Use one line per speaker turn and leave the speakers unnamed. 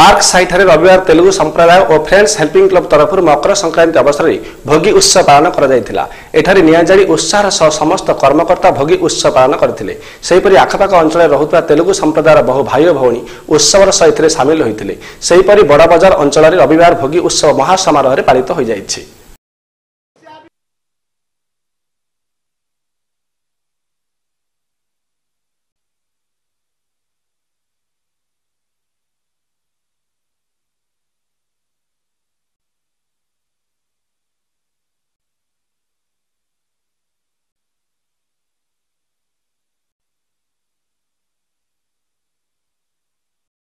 Park ସାହିଠାରେ ରବିବାର ତେଲୁଗୁ ସମ୍ପ୍ରଦାୟ ଓ friends helping club ତରଫରୁ ମକର ସଂକ୍ରାନ୍ତି ଅବସରରେ ଭୋଗୀ ଉତ୍ସବ ପାଳନ କରାଯାଇଥିଲା। ଏଠାରେ ନିଆଁଜାଳି ଉତ୍ସାହର ସହ ସମସ୍ତ କର୍ମକର୍ତ୍ତା ଭୋଗୀ ଉତ୍ସବ ପାଳନ କରିଥିଲେ। ସେହିପରି ଆଖପାଖ ଅଞ୍ଚଳରେ ରହୁଥିବା ତେଲୁଗୁ ସମ୍ପ୍ରଦାୟର ବହୁ ଭାଇ ଓ ଭଉଣୀ ଉତ୍ସବର ସହ ଏଥିରେ ସାମିଲ ହୋଇଥିଲେ। ସେହିପରି ବଡ଼ବଜାର ଅଞ୍ଚଳରେ ରବିବାର ଭୋଗୀ ଉତ୍ସବ ମହାସମାରୋହରେ ପାଳିତ ହୋଇଯାଇଛି।